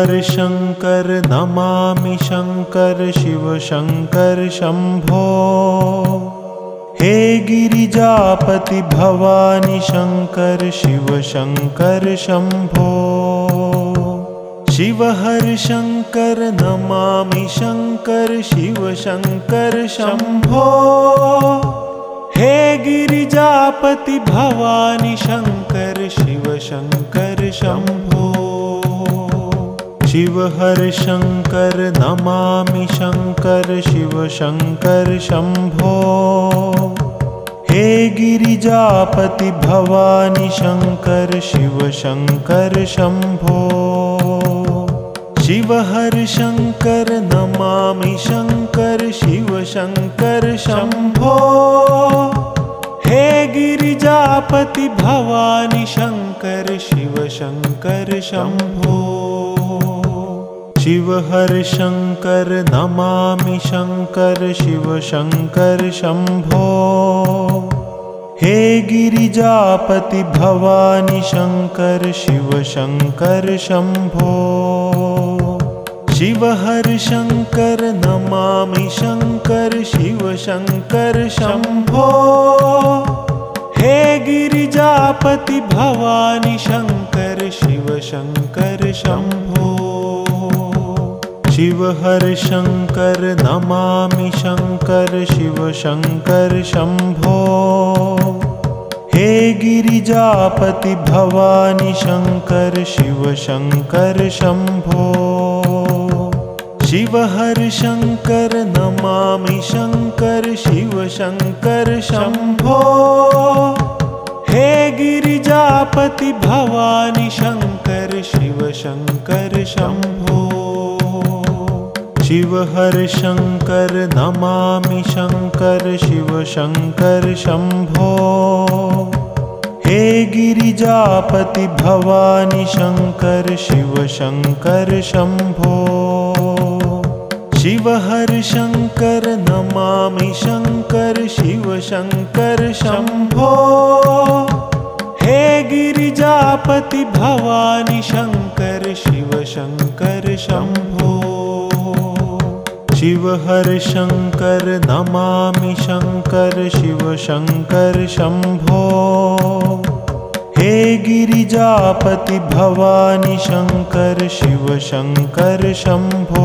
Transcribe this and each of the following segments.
शिव हर शङ्कर नमामि शङ्कर शिव शङ्कर शम्भो। हे गिरिजापति भवानि शङ्कर शिव शङ्कर शम्भो। शिव हर शङ्कर नमामि शङ्कर शिव शङ्कर शम्भो। हे गिरिजापति भवानि शङ्कर शिव शङ्कर शम्भो शिव हर शङ्कर नमामि शङ्कर शिव शङ्कर शम्भो। हे गिरिजापति भवानि शङ्कर शिव शङ्कर शम्भो। शिव हर शङ्कर नमामि शङ्कर शिव शङ्कर शम्भो। हे गिरिजापति भवानि शङ्कर शिव शङ्कर शम्भो शिव हर शङ्कर नमामि शङ्कर शिव शङ्कर शम्भो। हे गिरिजापति भवानि शङ्कर शिव शङ्कर शम्भो। शिव हर शङ्कर नमामि शङ्कर शिव शङ्कर शम्भो। हे गिरिजापति भवानि शङ्कर शिव शङ्कर शम्भो शिव हर शङ्कर नमामि शङ्कर शिव शङ्कर शम्भो। हे गिरिजापति भवानि शङ्कर शिव शङ्कर शम्भो। शिव हर शङ्कर नमामि शङ्कर शिव शङ्कर शम्भो। हे गिरिजापति भवानि शङ्कर शिव शङ्कर शम्भो शिव हर शङ्कर नमामि शङ्कर शिव शङ्कर शम्भो। हे गिरिजापति भवानि शङ्कर शिव शङ्कर शम्भो। शिव हर शङ्कर नमामि शङ्कर शिव शङ्कर शम्भो। हे गिरिजापति भवानि शङ्कर शिव शङ्कर शम्भो शिव हर शङ्कर नमामि शङ्कर शिव शङ्कर शम्भो। हे गिरिजापति भवानि शङ्कर शिव शङ्कर शम्भो।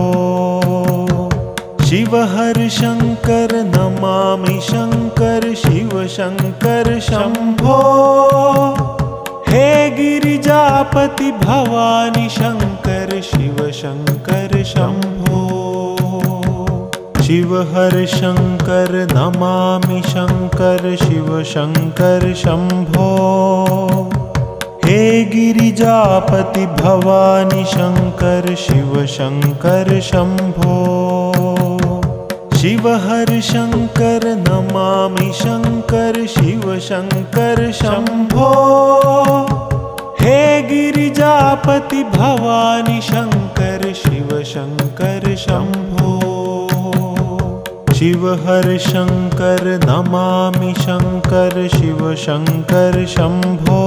शिव हर शङ्कर नमामि शङ्कर शिव शङ्कर शम्भो। हे गिरिजापति भवानि शङ्कर शिव शङ्कर शम्भो शिव हर शङ्कर नमामि शङ्कर शिव शङ्कर शम्भो। हे गिरिजापति भवानि शङ्कर शिव शङ्कर शम्भो। शिव हर शङ्कर नमामि शङ्कर शिव शङ्कर शम्भो। हे गिरिजापति भवानि शङ्कर शिव शङ्कर शम्भो शिव हर शङ्कर नमामि शङ्कर शिव शङ्कर शम्भो।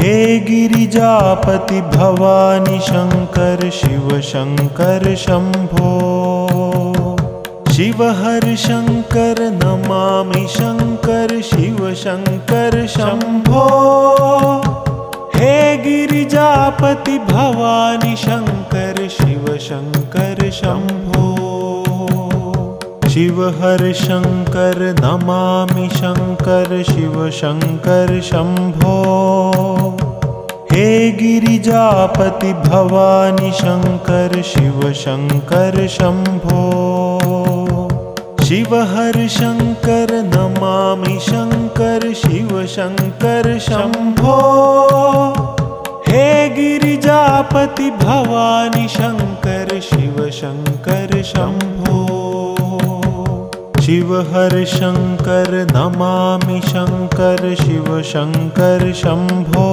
हे गिरिजापति भवानि शङ्कर शिव शङ्कर शम्भो। शिव हर शङ्कर नमामि शङ्कर शिव शङ्कर शम्भो। हे गिरिजापति भवानि शङ्कर शिव शङ्कर शम्भो शिव हर शङ्कर नमामि शङ्कर शिव शङ्कर शम्भो हे गिरिजापति भवानि शङ्कर शिव शङ्कर शम्भो शिव हर शङ्कर नमामि शङ्कर शिव शङ्कर शम्भो हे गिरिजापति भवानि शङ्कर शिव शङ्कर शम्भो शिव हर शङ्कर नमामि शङ्कर शिव शङ्कर शम्भो।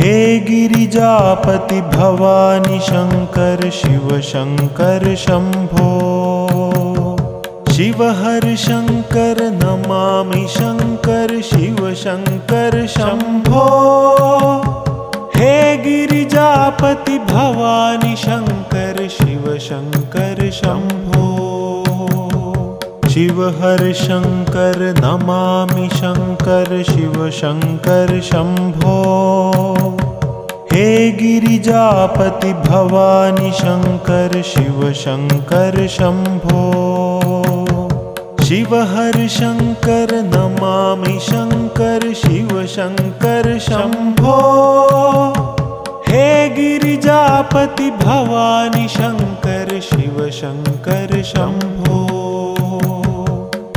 हे गिरिजापति भवानि शङ्कर शिव शङ्कर शम्भो। शिव हर शङ्कर नमामि शङ्कर शिव शङ्कर शम्भो। हे गिरिजापति भवानि शङ्कर शिव शङ्कर शम्भो शिव हर शङ्कर नमामि शङ्कर शिव शङ्कर शम्भो हे गिरिजापति भवानि शङ्कर शिव शङ्कर शम्भो शिव हर शङ्कर नमामि शङ्कर शिव शङ्कर शम्भो हे गिरिजापति भवानि शङ्कर शिव शङ्कर शम्भो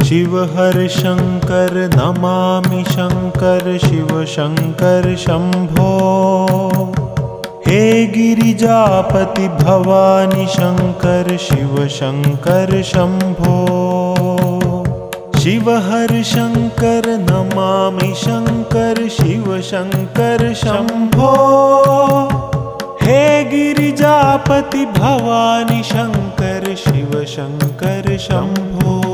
शिव हर शङ्कर नमामि शङ्कर शिव शङ्कर शम्भो। हे गिरिजापति भवानि शङ्कर शिव शङ्कर शम्भो। शिव हर शङ्कर नमामि शङ्कर शिव शङ्कर शम्भो। हे गिरिजापति भवानि शङ्कर शिव शङ्कर शम्भो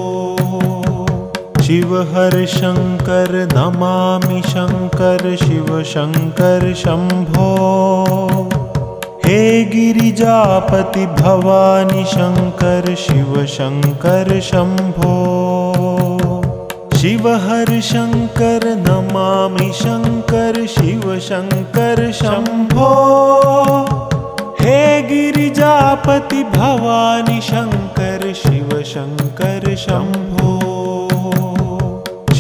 शिव हर शङ्कर नमामि शङ्कर शिव शङ्कर शम्भो। हे गिरिजापति भवानि शङ्कर शिव शङ्कर शम्भो। शिव हर शङ्कर नमामि शङ्कर शिव शङ्कर शम्भो। हे गिरिजापति भवानि शङ्कर शिव शङ्कर शम्भो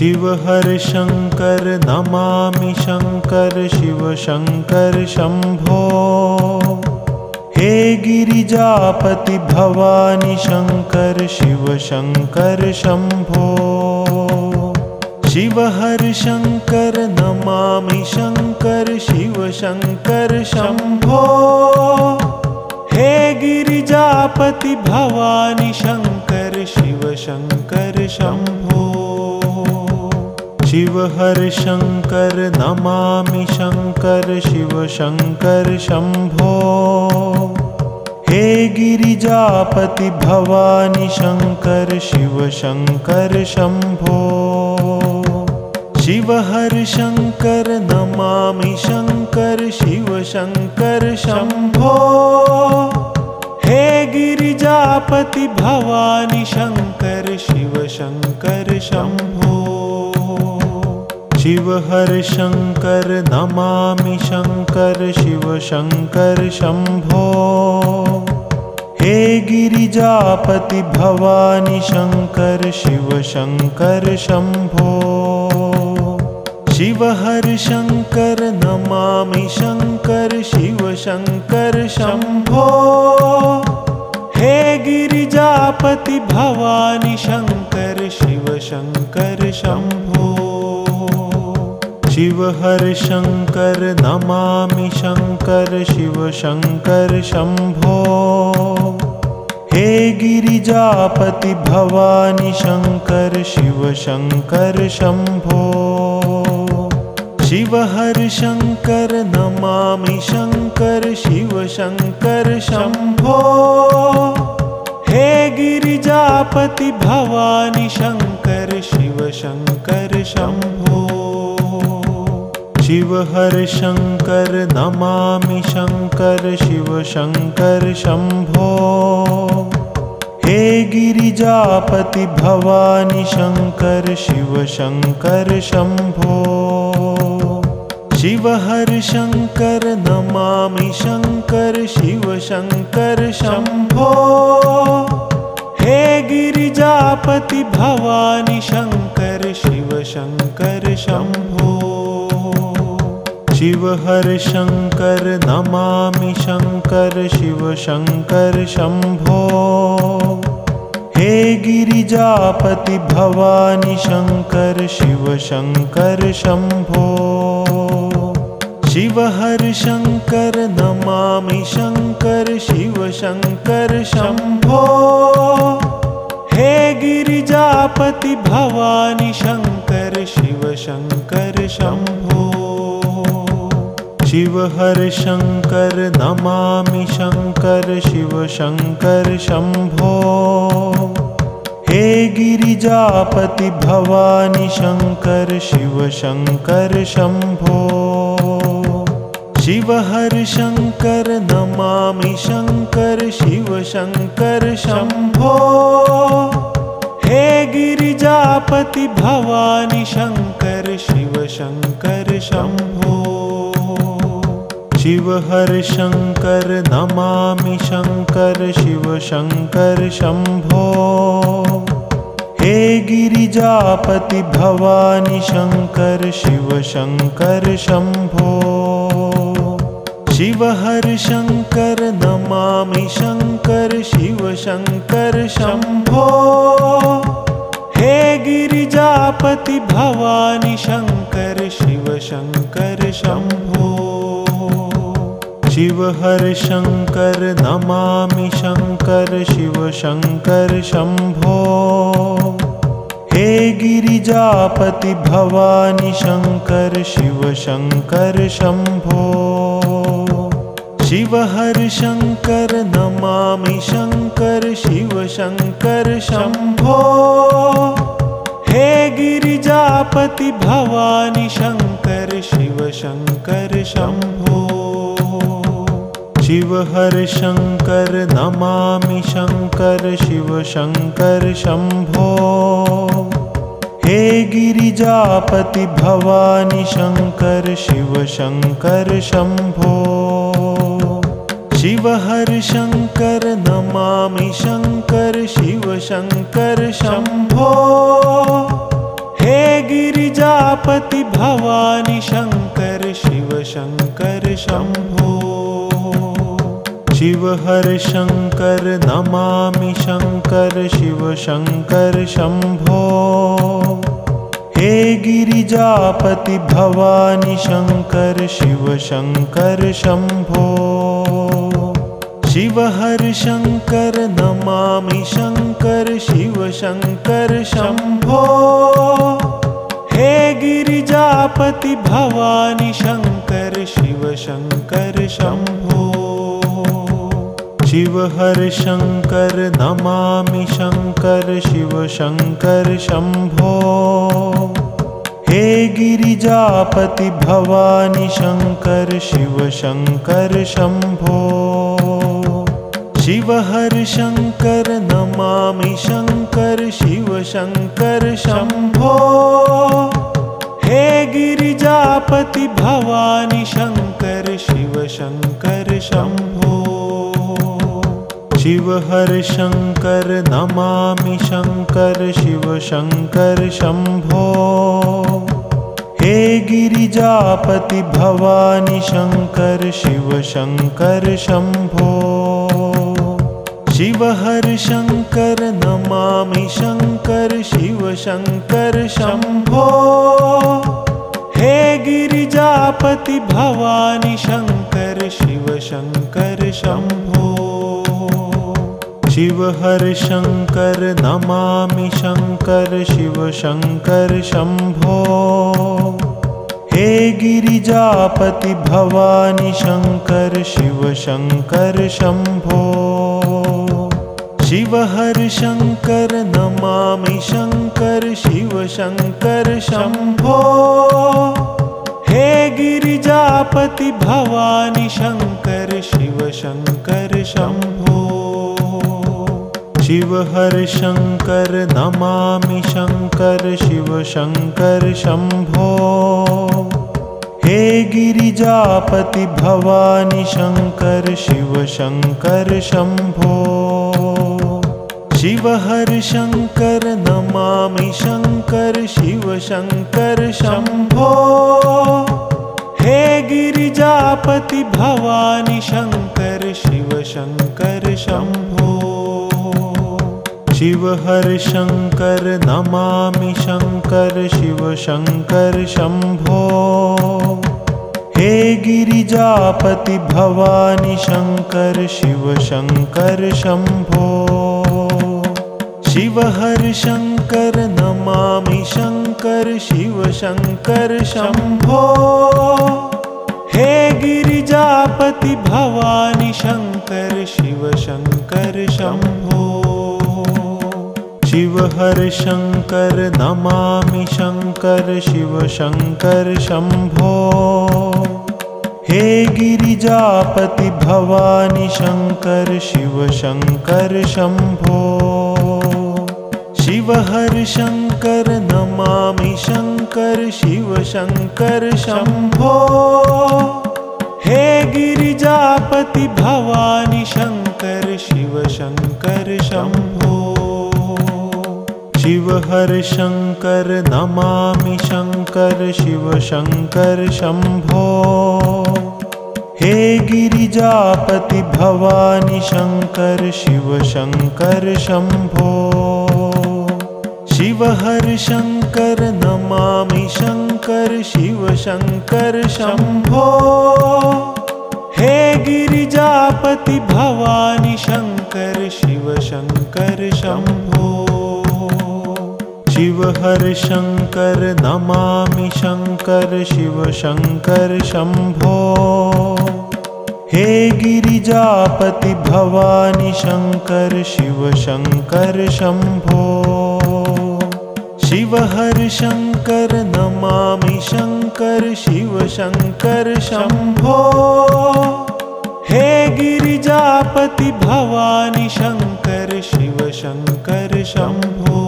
शिव हर शङ्कर नमामि शङ्कर शिव शङ्कर शम्भो हे गिरिजापति भवानि शङ्कर शिव शङ्कर शम्भो शिव हर शङ्कर नमामि शङ्कर शिव शङ्कर शम्भो हे गिरिजापति भवानि शङ्कर शिव शङ्कर शम्भो शिव हर शङ्कर नमामि शङ्कर शिव शङ्कर शम्भो। हे गिरिजापति भवानि शङ्कर शिव शङ्कर शम्भो। शिव हर शङ्कर नमामि शङ्कर शिव शङ्कर शम्भो। हे गिरिजापति भवानि शङ्कर शिव शङ्कर शम्भो शिव हर शङ्कर नमामि शङ्कर शिव शङ्कर शम्भो। हे गिरिजापति भवानि शङ्कर शिव शङ्कर शम्भो। शिव हर शङ्कर नमामि शङ्कर शिव शङ्कर शम्भो। हे गिरिजापति भवानि शङ्कर शिव शङ्कर शम्भो शिव हर शङ्कर नमामि शङ्कर शिव शङ्कर शम्भो। हे गिरिजापति भवानि शङ्कर शिव शङ्कर शम्भो। शिव हर शङ्कर नमामि शङ्कर शिव शङ्कर शम्भो। हे गिरिजापति भवानि शङ्कर शिव शङ्कर शम्भो शिव हर शङ्कर नमामि शङ्कर शिव शङ्कर शम्भो। हे गिरिजापति भवानि शङ्कर शिव शङ्कर शम्भो। शिव हर शङ्कर नमामि शङ्कर शिव शङ्कर शम्भो। हे गिरिजापति भवानि शङ्कर शिव शङ्कर शम्भो शिव हर शङ्कर नमामि शङ्कर शिव शङ्कर शम्भो। हे गिरिजापति भवानि शङ्कर शिव शङ्कर शम्भो। शिव हर शङ्कर नमामि शङ्कर शिव शङ्कर शम्भो। हे गिरिजापति भवानि शङ्कर शिव शङ्कर शम्भो शिव हर शङ्कर नमामि शङ्कर शिव शङ्कर शम्भो हे गिरिजापति भवानि शङ्कर शिव शङ्कर शम्भो शिव हर शङ्कर नमामि शङ्कर शिव शङ्कर शम्भो हे गिरिजापति भवानि शङ्कर शिव शङ्कर शम्भो शिव हर शङ्कर नमामि शङ्कर शिव शङ्कर शम्भो। हे गिरिजापति भवानि शङ्कर शिव शङ्कर शम्भो। शिव हर शङ्कर नमामि शङ्कर शिव शङ्कर शम्भो। हे गिरिजापति भवानि शङ्कर शिव शङ्कर शम्भो शिव हर शङ्कर नमामि शङ्कर शिव शङ्कर शम्भो। हे गिरिजापति भवानि शङ्कर शिव शङ्कर शम्भो। शिव हर शङ्कर नमामि शङ्कर शिव शङ्कर शम्भो। हे गिरिजापति भवानि शङ्कर शिव शङ्कर शम्भो शिव हर शङ्कर नमामि शङ्कर शिव शङ्कर शम्भो। हे गिरिजापति भवानि शङ्कर शिव शङ्कर शम्भो। शिव हर शङ्कर नमामि शङ्कर शिव शङ्कर शम्भो। हे गिरिजापति भवानि शङ्कर शिव शङ्कर शम्भो शिव हर शङ्कर नमामि शङ्कर शिव शङ्कर शम्भो। हे गिरिजापति भवानि शङ्कर शिव शङ्कर शम्भो। शिव हर शङ्कर नमामि शङ्कर शिव शङ्कर शम्भो। हे गिरिजापति भवानि शङ्कर शिव शङ्कर शम्भो शिव हर शङ्कर नमामि शङ्कर शिव शङ्कर शम्भो हे गिरिजापति भवानि शङ्कर शिव शङ्कर शम्भो शिव हर शङ्कर नमामि शङ्कर शिव शङ्कर शम्भो हे गिरिजापति भवानि शङ्कर शिव शङ्कर शम्भो शिव हर शङ्कर नमामि शङ्कर शिव शङ्कर शम्भो। हे गिरिजापति भवानि शङ्कर शिव शङ्कर शम्भो। शिव हर शङ्कर नमामि शङ्कर शिव शङ्कर शम्भो। हे गिरिजापति भवानि शङ्कर शिव शङ्कर शम्भो शिव हर शङ्कर नमामि शङ्कर शिव शङ्कर शम्भो। हे गिरिजापति भवानि शङ्कर शिव शङ्कर शम्भो। शिव हर शङ्कर नमामि शङ्कर शिव शङ्कर शम्भो। हे गिरिजापति भवानि शङ्कर शिव शङ्कर शम्भो शिव हर शङ्कर नमामि शङ्कर शिव शङ्कर शम्भो। हे गिरिजापति भवानि शङ्कर शिव शङ्कर शम्भो। शिव हर शङ्कर नमामि शङ्कर शिव शङ्कर शम्भो। हे गिरिजापति भवानि शङ्कर शिव शङ्कर शम्भो शिव हर शङ्कर नमामि शङ्कर शिव शङ्कर शम्भो हे गिरिजापति भवानि शङ्कर शिव शङ्कर शम्भो शिव हर शङ्कर नमामि शङ्कर शिव शङ्कर शम्भो हे गिरिजापति भवानि शङ्कर शिव शङ्कर शम्भो शिव हर शङ्कर नमामि शङ्कर शिव शङ्कर शम्भो हे गिरिजापति भवानि शङ्कर शिव शङ्कर शम्भो शिव हर शङ्कर नमामि शङ्कर शिव शङ्कर शम्भो हे गिरिजापति भवानि शङ्कर शिव शङ्कर शम्भो शिव हर शङ्कर नमामि शङ्कर शिव शङ्कर शम्भो हे गिरिजापति भवानि शङ्कर शिव शङ्कर शम्भो शिव हर शङ्कर नमामि शङ्कर शिव शङ्कर शम्भो हे गिरिजापति भवानि शङ्कर शिव शङ्कर शम्भो शिव हर शङ्कर नमामि शङ्कर शिव शङ्कर शम्भो हे गिरिजापति भवानि शङ्कर शिव शङ्कर शम्भो शिव हर शङ्कर नमामि शङ्कर शिव शङ्कर शम्भो हे गिरिजापति भवानि शङ्कर शिव शङ्कर शम्भो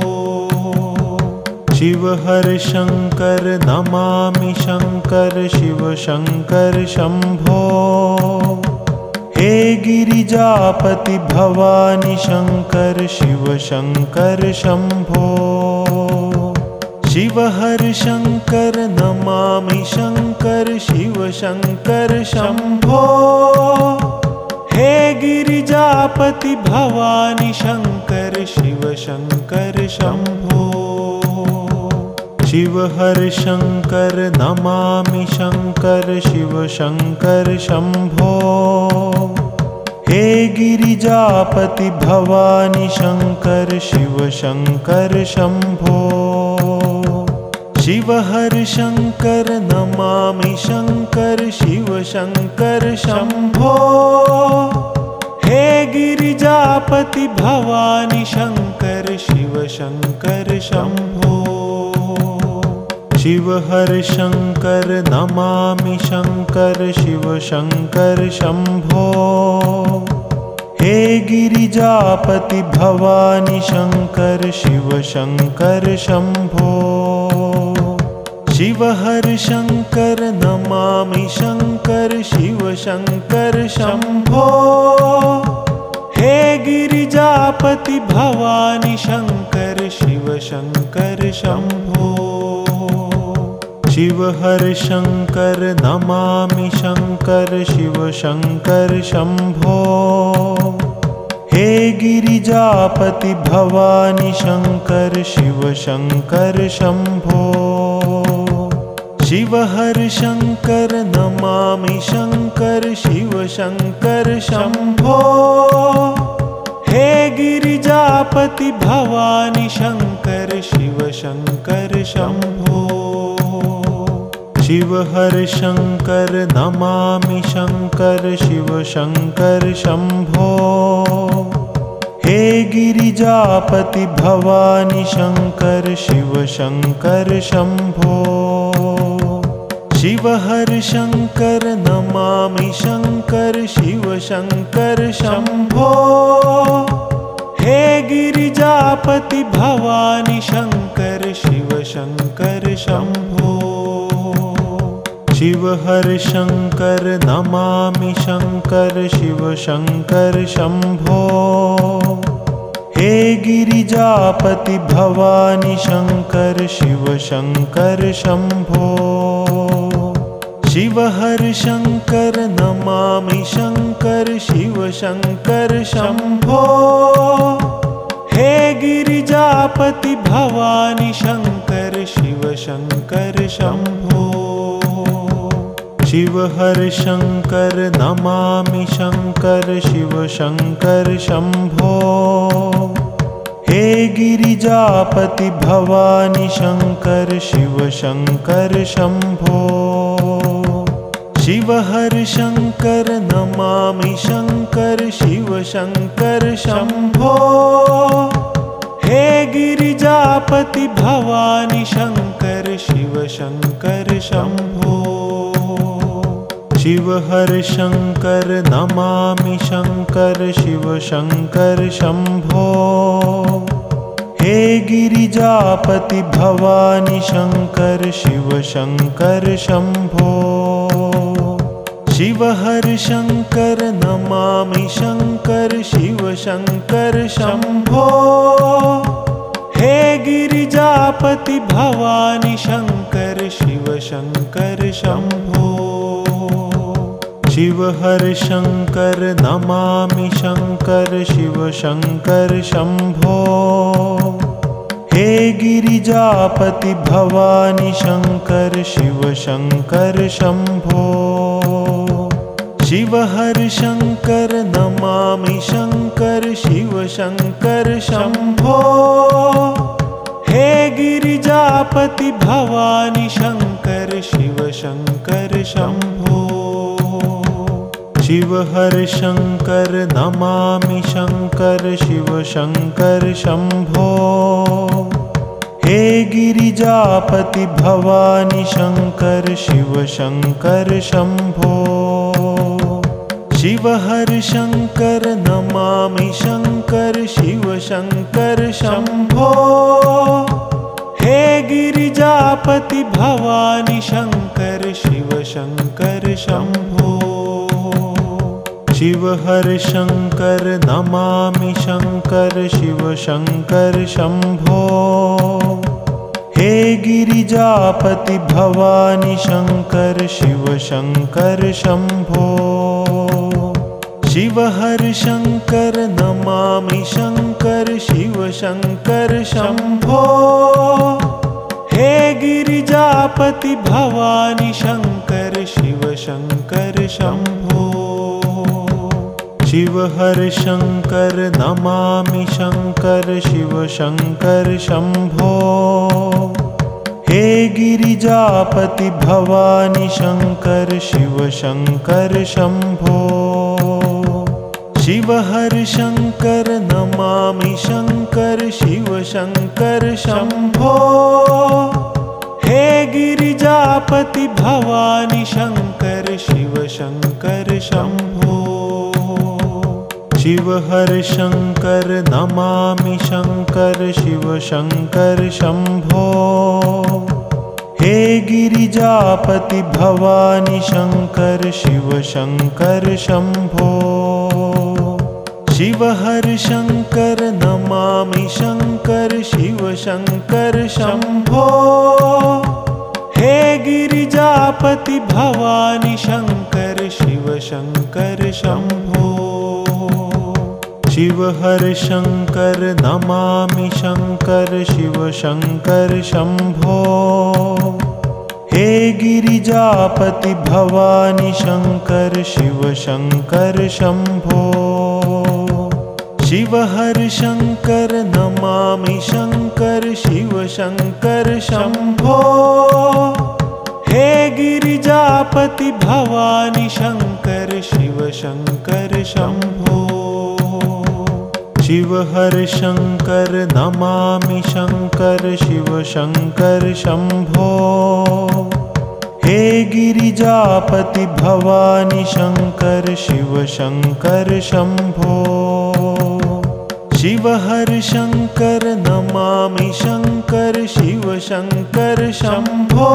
शिव हर शङ्कर नमामि शङ्कर शिव शङ्कर शम्भो। हे गिरिजापति भवानि शङ्कर शिव शङ्कर शम्भो। शिव हर शङ्कर नमामि शङ्कर शिव शङ्कर शम्भो। हे गिरिजापति भवानि शङ्कर शिव शङ्कर शम्भो शिव हर शङ्कर नमामि शङ्कर शिव शङ्कर शम्भो। हे गिरिजापति भवानि शङ्कर शिव शङ्कर शम्भो। शिव हर शङ्कर नमामि शङ्कर शिव शङ्कर शम्भो। हे गिरिजापति भवानि शङ्कर शिव शङ्कर शम्भो शिव हर शङ्कर नमामि शङ्कर शिव शङ्कर शम्भो। हे गिरिजापति भवानि शङ्कर शिव शङ्कर शम्भो। शिव हर शङ्कर नमामि शङ्कर शिव शङ्कर शम्भो। हे गिरिजापति भवानि शङ्कर शिव शङ्कर शम्भो शिव हर शङ्कर नमामि शङ्कर शिव शङ्कर शम्भो। हे गिरिजापति भवानि शङ्कर शिव शङ्कर शम्भो। शिव हर शङ्कर नमामि शङ्कर शिव शङ्कर शम्भो। हे गिरिजापति भवानि शङ्कर शिव शङ्कर शम्भो शिव हर शङ्कर नमामि शङ्कर शिव शङ्कर शम्भो। हे गिरिजापति भवानि शङ्कर शिव शङ्कर शम्भो। शिव हर शङ्कर नमामि शङ्कर शिव शङ्कर शम्भो। हे गिरिजापति भवानि शङ्कर शिव शङ्कर शम्भो शिव हर शङ्कर नमामि शङ्कर शिव शङ्कर शम्भो। हे गिरिजापति भवानि शङ्कर शिव शङ्कर शम्भो। शिव हर शङ्कर नमामि शङ्कर शिव शङ्कर शम्भो। हे गिरिजापति भवानि शङ्कर शिव शङ्कर शम्भो शिव हर शङ्कर नमामि शङ्कर शिव शङ्कर शम्भो। हे गिरिजापति भवानि शङ्कर शिव शङ्कर शम्भो। शिव हर शङ्कर नमामि शङ्कर शिव शङ्कर शम्भो। हे गिरिजापति भवानि शङ्कर शिव शङ्कर शम्भो शिव हर शङ्कर नमामि शङ्कर शिव शङ्कर शम्भो। हे गिरिजापति भवानि शङ्कर शिव शङ्कर शम्भो। शिव हर शङ्कर नमामि शङ्कर शिव शङ्कर शम्भो। हे गिरिजापति भवानि शङ्कर शिव शङ्कर शम्भो शिव हर शङ्कर नमामि शङ्कर शिव शङ्कर शम्भो। हे गिरिजापति भवानि शङ्कर शिव शङ्कर शम्भो। शिव हर शङ्कर नमामि शङ्कर शिव शङ्कर शम्भो। हे गिरिजापति भवानि शङ्कर शिव शङ्कर शम्भो शिव हर शङ्कर नमामि शङ्कर शिव शङ्कर शम्भो। हे गिरिजापति भवानि शङ्कर शिव शङ्कर शम्भो। शिव हर शङ्कर नमामि शङ्कर शिव शङ्कर शम्भो। हे गिरिजापति भवानि शङ्कर शिव शङ्कर शम्भो शिव हर शङ्कर नमामि शङ्कर शिव शङ्कर शम्भो। हे गिरिजापति भवानि शङ्कर शिव शङ्कर शम्भो। शिव हर शङ्कर नमामि शङ्कर शिव शङ्कर शम्भो। हे गिरिजापति भवानि शङ्कर शिव शङ्कर शम्भो शिव हर शङ्कर नमामि शङ्कर शिव शङ्कर शम्भो। हे गिरिजापति भवानि शङ्कर शिव शङ्कर शम्भो। शिव हर शङ्कर नमामि शङ्कर शिव शङ्कर शम्भो। हे गिरिजापति भवानि शङ्कर शिव शङ्कर शम्भो शिव हर शङ्कर नमामि शङ्कर शिव शङ्कर शम्भो हे गिरिजापति भवानि शङ्कर शिव शङ्कर शम्भो शिव हर शङ्कर नमामि शङ्कर शिव शङ्कर शम्भो हे गिरिजापति भवानि शङ्कर शिव शङ्कर शम्भो शिव हर शङ्कर नमामि शङ्कर शिव शङ्कर शम्भो। हे गिरिजापति भवानि शङ्कर शिव शङ्कर शम्भो। शिव हर शङ्कर नमामि शङ्कर शिव शङ्कर शम्भो। हे गिरिजापति भवानि शङ्कर शिव शङ्कर शम्भो शिव हर शङ्कर नमामि शङ्कर शिव शङ्कर शम्भो। हे गिरिजापति भवानि शङ्कर शिव शङ्कर शम्भो। शिव हर शङ्कर नमामि शङ्कर शिव शङ्कर शम्भो।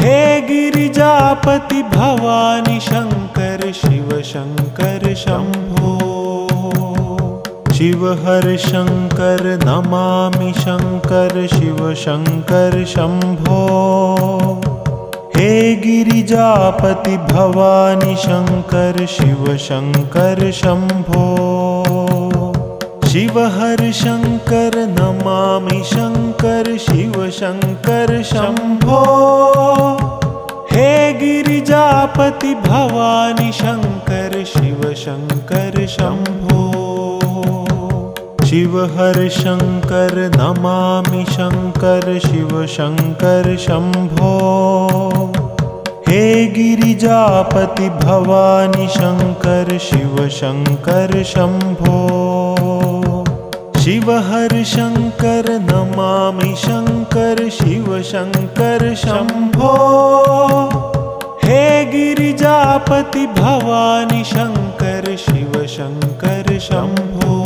हे गिरिजापति भवानि शङ्कर शिव शङ्कर शम्भो शिव हर शङ्कर नमामि शङ्कर शिव शङ्कर शम्भो। हे गिरिजापति भवानि शङ्कर शिव शङ्कर शम्भो। शिव हर शङ्कर नमामि शङ्कर शिव शङ्कर शम्भो। हे गिरिजापति भवानि शङ्कर शिव शङ्कर शम्भो शिव हर शङ्कर नमामि शङ्कर शिव शङ्कर शम्भो। हे गिरिजापति भवानि शङ्कर शिव शङ्कर शम्भो। शिव हर शङ्कर नमामि शङ्कर शिव शङ्कर शम्भो। हे गिरिजापति भवानि शङ्कर शिव शङ्कर शम्भो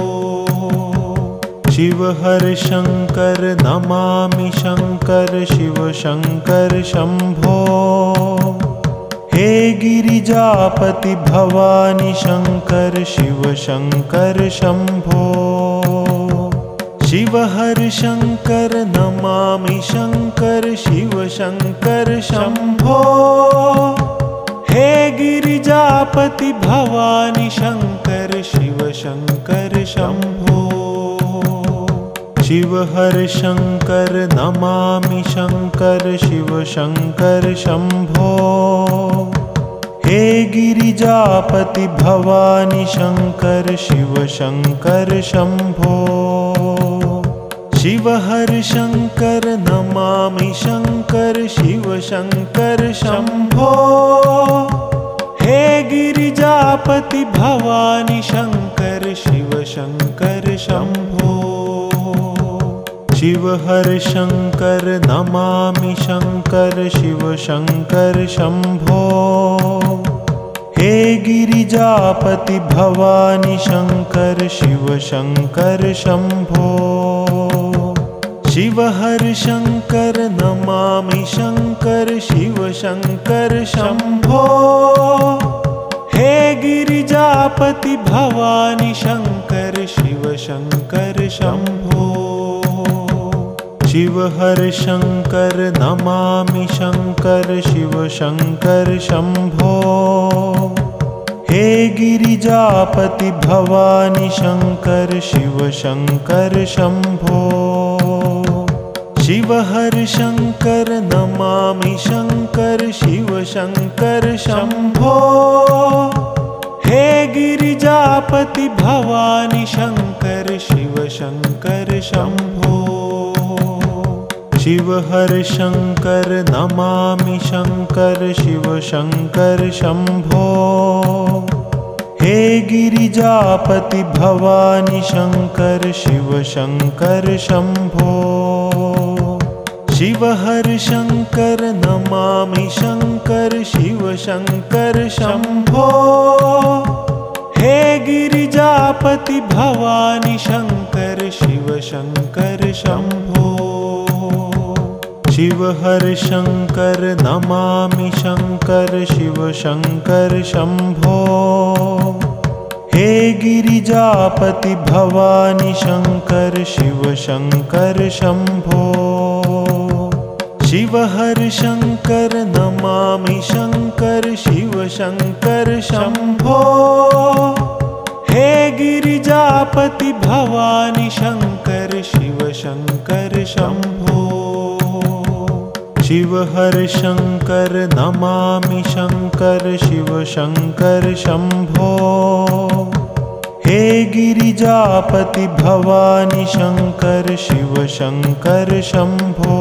शिव हर शङ्कर नमामि शङ्कर शिव शङ्कर शम्भो। हे गिरिजापति भवानि शङ्कर शिव शङ्कर शम्भो। शिव हर शङ्कर नमामि शङ्कर शिव शङ्कर शम्भो। हे गिरिजापति भवानि शङ्कर शिव शङ्कर शम्भो शिव हर शङ्कर नमामि शङ्कर शिव शङ्कर शम्भो। हे गिरिजापति भवानि शङ्कर शिव शङ्कर शम्भो। शिव हर शङ्कर नमामि शङ्कर शिव शङ्कर शम्भो। हे गिरिजापति भवानि शङ्कर शिव शङ्कर शम्भो शिव हर शङ्कर नमामि शङ्कर शिव शङ्कर शम्भो। हे गिरिजापति भवानि शङ्कर शिव शङ्कर शम्भो। शिव हर शङ्कर नमामि शङ्कर शिव शङ्कर शम्भो। हे गिरिजापति भवानि शङ्कर शिव शङ्कर शम्भो शिव हर शङ्कर नमामि शङ्कर शिव शङ्कर शम्भो। हे गिरिजापति भवानि शङ्कर शिव शङ्कर शम्भो। शिव हर शङ्कर नमामि शङ्कर शिव शङ्कर शम्भो। हे गिरिजापति भवानि शङ्कर शिव शङ्कर शम्भो शिव हर शङ्कर नमामि शङ्कर शिव शङ्कर शम्भो। हे गिरिजापति भवानि शङ्कर शिव शङ्कर शम्भो। शिव हर शङ्कर नमामि शङ्कर शिव शङ्कर शम्भो। हे गिरिजापति भवानि शङ्कर शिव शङ्कर शम्भो शिव हर शङ्कर नमामि शङ्कर शिव शङ्कर शम्भो। हे गिरिजापति भवानि शङ्कर शिव शङ्कर शम्भो। शिव हर शङ्कर नमामि शङ्कर शिव शङ्कर शम्भो। हे गिरिजापति भवानि शङ्कर शिव शङ्कर शम्भो शिव हर शङ्कर नमामि शङ्कर शिव शङ्कर शम्भो। हे गिरिजापति भवानि शङ्कर शिव शङ्कर शम्भो।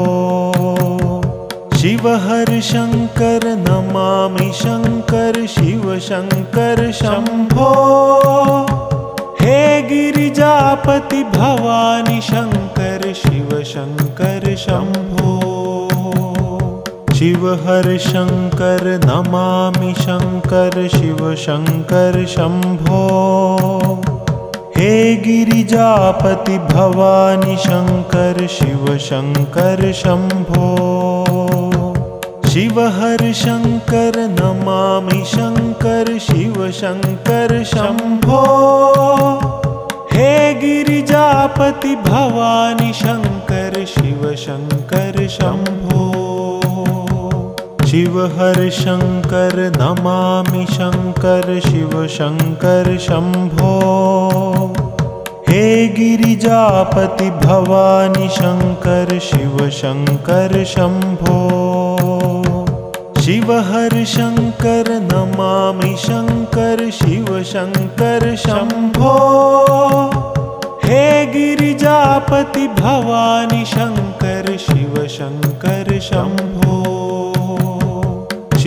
शिव हर शङ्कर नमामि शङ्कर शिव शङ्कर शम्भो। हे गिरिजापति भवानि शङ्कर शिव शङ्कर शम्भो शिव हर शङ्कर नमामि शङ्कर शिव शङ्कर शम्भो। हे गिरिजापति भवानि शङ्कर शिव शङ्कर शम्भो। शिव हर शङ्कर नमामि शङ्कर शिव शङ्कर शम्भो। हे गिरिजापति भवानि शङ्कर शिव शङ्कर शम्भो शिव हर शङ्कर नमामि शङ्कर शिव शङ्कर शम्भो। हे गिरिजापति भवानि शङ्कर शिव शङ्कर शम्भो। शिव हर शङ्कर नमामि शङ्कर शिव शङ्कर शम्भो। हे गिरिजापति भवानि शङ्कर शिव शङ्कर शम्भो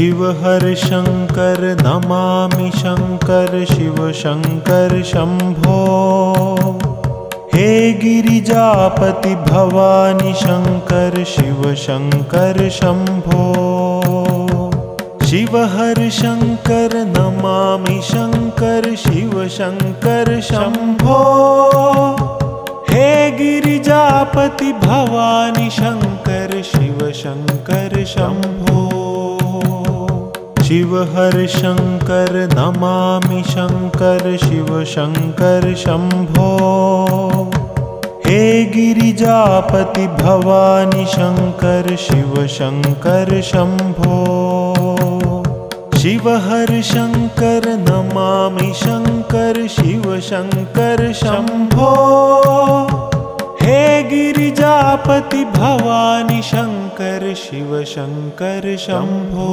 शिव हर शङ्कर नमामि शङ्कर शिव शङ्कर शम्भो। हे गिरिजापति भवानि शङ्कर शिव शङ्कर शम्भो। शिव हर शङ्कर नमामि शङ्कर शिव शङ्कर शम्भो। हे गिरिजापति भवानि शङ्कर शिव शङ्कर शम्भो शिव हर शङ्कर नमामि शङ्कर शिव शङ्कर शम्भो। हे गिरिजापति भवानि शङ्कर शिव शङ्कर शम्भो। शिव हर शङ्कर नमामि शङ्कर शिव शङ्कर शम्भो। हे गिरिजापति भवानि शङ्कर शिव शङ्कर शम्भो